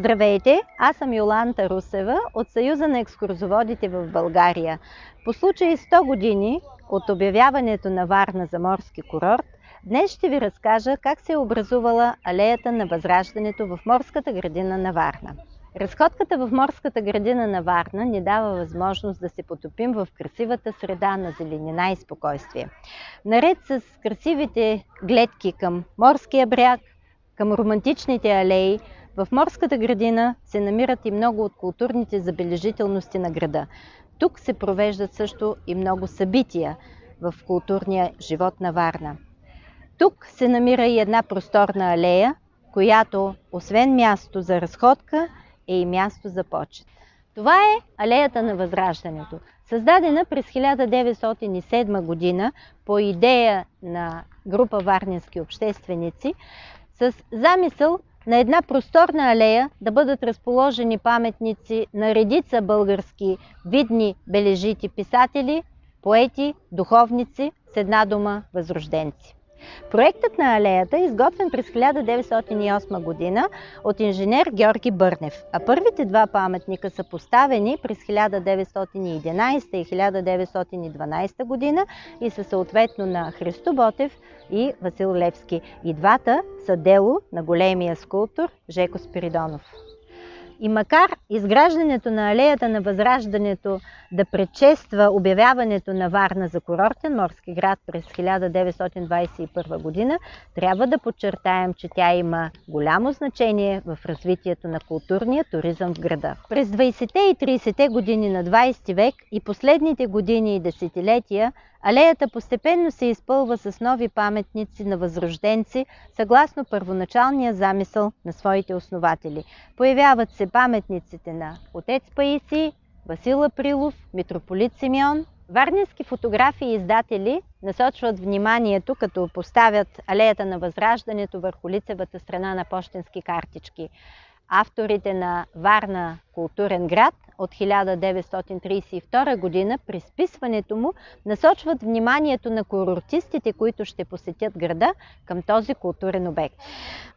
Здравейте, аз съм Йоланта Русева от Съюза на екскурзоводите в България. По случай 100 години от обявяването на Варна за морски курорт, днес ще ви разкажа как се е образувала алеята на Възраждането в морската градина на Варна. Разходката в морската градина на Варна ни дава възможност да се потопим в красивата среда на зеленина и спокойствие. Наред с красивите гледки към морския бряг, към романтичните алеи, в морската градина се намират и много от културните забележителности на града. Тук се провеждат също и много събития в културния живот на Варна. Тук се намира и една просторна алея, която освен място за разходка е и място за почет. Това е алеята на Възраждането, създадена през 1907 година по идея на група варненски общественици с замисъл на една просторна алея да бъдат разположени паметници на редица български видни бележити писатели, поети, духовници, с една дума възрожденци. Проектът на алеята е изготвен през 1908 година от инженер Георги Бърнев, а първите два паметника са поставени през 1911 и 1912 година и са съответно на Христо Ботев и Васил Левски. И двата са дело на големия скулптор Жеко Спиридонов. И макар изграждането на алеята на Възраждането да предшества обявяването на Варна за курортен морски град през 1921 година, трябва да подчертаем, че тя има голямо значение в развитието на културния туризъм в града. През 20-те и 30-те години на 20 век и последните години и десетилетия Алеята постепенно се изпълва с нови паметници на възрожденци, съгласно първоначалния замисъл на своите основатели. Появяват се паметниците на отец Паиси, Васил Априлов, митрополит Симеон. Варненски фотографи и издатели насочват вниманието, като поставят алеята на Възраждането върху лицевата страна на почтенски картички. Авторите на Варна културен град от 1932 година при списването му насочват вниманието на курортистите, които ще посетят града към този културен обект.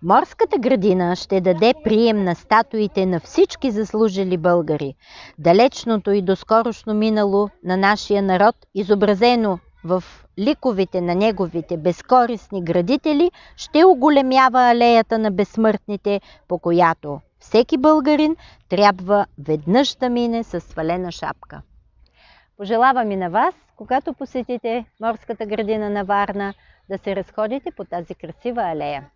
Морската градина ще даде прием на статуите на всички заслужили българи. Далечното и доскорошно минало на нашия народ, изобразено в ликовите на неговите безкорисни градители, ще оголемява алеята на безсмъртните, по която всеки българин трябва веднъж да мине с свалена шапка. Пожелавам и на вас, когато посетите морската градина на Варна, да се разходите по тази красива алея.